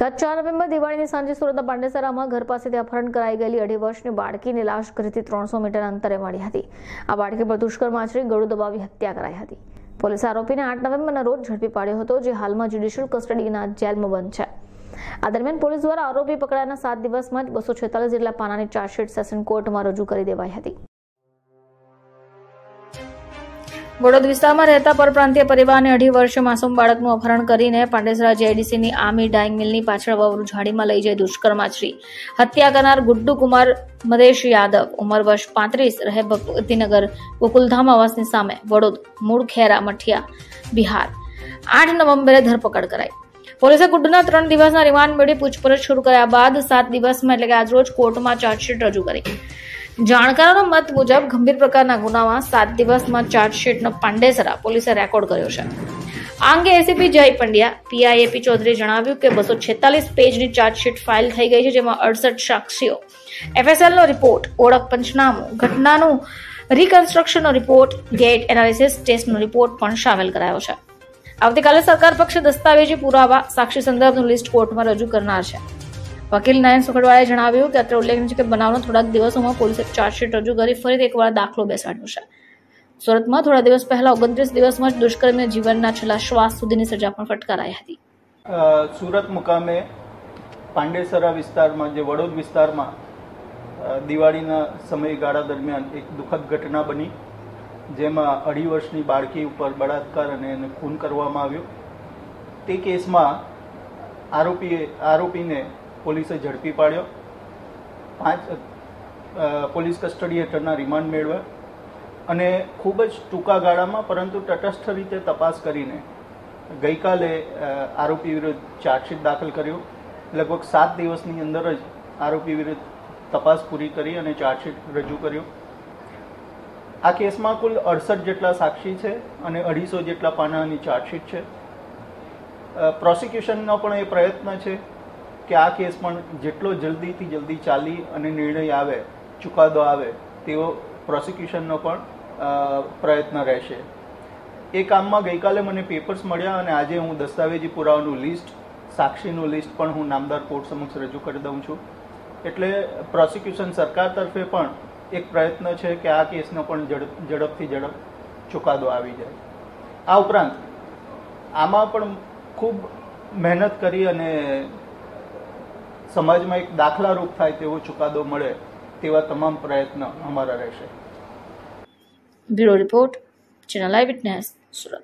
ગત ચાર નવેમ્બર દિવાળીની સાંજે સુરતના પાંડેસરામાં ઘર પાસેથી અપહરણ કરાઈ ગયેલી અઢી વર્ષની બાળકીની લાશ ઘરેથી ત્રણસો મીટર અંતરે મળી હતી. આ બાળકી પર દુષ્કર્મ આચરી ગળું દબાવી હત્યા કરાઈ હતી. પોલીસ આરોપીને આઠ નવેમ્બરના રોજ ઝડપી પાડ્યો હતો, જે હાલમાં જ્યુડિશિયલ કસ્ટડીના જેલમાં બંધ છે. આ દરમિયાન પોલીસ દ્વારા આરોપી પકડાયાના સાત દિવસમાં જ બસો છેતાલીસ જેટલા પાનાની ચાર્જશીટ સેશન કોર્ટમાં રજૂ કરી દેવાઈ હતી. વડોદ વિસ્તારમાં રહેતા પરપ્રાંતીય પરિવારને અઢી વર્ષે માસૂમ બાળકનું અપહરણ કરીને પાંડેસરા જેડીસીની આમી ડાઇંગ મિલની પાછળ વવરું ઝાડીમાં લઈ જઈ દુષ્કર્મ આચરી હત્યા કરનાર ગુડ્ડુ કુમાર મદેશ યાદવ, ઉંમર વર્ષ પાંત્રીસ, રહે ભક્તિનગર, ગોકુલધામ આવાસની સામે, વડોદ, મૂળ ખેરા, મઠિયા, બિહાર. આઠ નવેમ્બરે ધરપકડ કરાઈ. પોલીસે ગુડ્ડુના ત્રણ દિવસના રિમાન્ડ મેળવી પૂછપરછ શરૂ કર્યા બાદ સાત દિવસમાં એટલે કે આજરોજ કોર્ટમાં ચાર્જશીટ રજૂ કરી. જાણકારોનો મત મુજબ ગંભીર પ્રકારના ગુનામાં સાત દિવસમાં ચાર્જશીટનો પાંડેસરા પોલીસે રેકોર્ડ કર્યો છે. આ અંગે એસીપી જય પંડ્યા પીઆઈએપી ચૌધરીએ જણાવ્યું કે બસો છેતાલીસ પેજની ચાર્જશીટ ફાઇલ થઈ ગઈ છે, જેમાં અડસઠ સાક્ષીઓ. એફએસએલનો રિપોર્ટ, ઓળખ પંચનામું, ઘટનાનું રિકન્સ્ટ્રક્શનનો રિપોર્ટ ગેટ એનાલિસિસ ટેસ્ટનો રિપોર્ટ પણ સામેલ કરાયો છે. આવતીકાલે સરકાર પક્ષે દસ્તાવેજી પુરાવા, સાક્ષી સંદર્ભનું લિસ્ટ કોર્ટમાં રજૂ કરનાર છે. વકીલ નયન સુખડવાળાએ જણાવ્યું કે અત્રે ઉલ્લેખનીય છે કે બનાવના થોડાક દિવસોમાં પોલીસે ચાર્જશીટ રજૂ કરી ફરી એકવાર દાખલો બેસાડ્યો છે. સુરતમાં થોડા દિવસ પહેલા ઓગણત્રીસ દિવસમાં જ દુષ્કર્મીને જીવનના છેલ્લા શ્વાસ સુધીની સજા પણ ફટકારાઈ હતી. સુરત મુકામે પાંડેસરા વિસ્તારમાં જે વડોદ વિસ્તારમાં દિવાળીના સમયગાળા દરમિયાન એક દુઃખદ ઘટના બની, જેમાં અઢી વર્ષની બાળકી ઉપર બળાત્કાર અને એને ખૂન કરવામાં આવ્યો. તે કેસમાં આરોપીએ, આરોપીને પોલીસે ઝડપી પાડ્યો. પાંચ પોલીસ કસ્ટડી હેઠળના રિમાન્ડ મેળવ્યા અને ખૂબ જ ટૂંકા ગાળામાં, પરંતુ તટસ્થ રીતે તપાસ કરીને ગઈકાલે આરોપી વિરુદ્ધ ચાર્જશીટ દાખલ કર્યું. લગભગ સાત દિવસની અંદર જ આરોપી વિરુદ્ધ તપાસ પૂરી કરી અને ચાર્જશીટ રજૂ કર્યું. આ કેસમાં કુલ અડસઠ જેટલા સાક્ષી છે અને અઢીસો જેટલા પાનાની ચાર્જશીટ છે. પ્રોસિક્યુશનનો પણ એ પ્રયત્ન છે. કે આ કેસ પણ જેટલો જલ્દીથી જલ્દી ચાલી અને નિર્ણય આવે, ચુકાદો આવે તેવો પ્રોસિક્યુશનનો પણ પ્રયત્ન રહેશે. એ કામમાં ગઈકાલે મને પેપર્સ મળ્યા અને આજે હું દસ્તાવેજી પુરાવાનું લિસ્ટ સાક્ષીનું લિસ્ટ પણ હું નામદાર કોર્ટ સમક્ષ રજૂ કરી દઉં છું. એટલે પ્રોસિક્યુશન સરકાર તરફે પણ એક પ્રયત્ન છે કે આ કેસનો પણ ઝડપ, ઝડપથી ઝડપ ચુકાદો આવી જાય. આ ઉપરાંત, આમાં પણ ખૂબ મહેનત કરી અને સમાજમાં એક દાખલારૂપ થાય તેવો ચુકાદો મળે તેવા તમામ પ્રયત્ન અમારા રહેશે. Bureau report, channel I witness, Surat.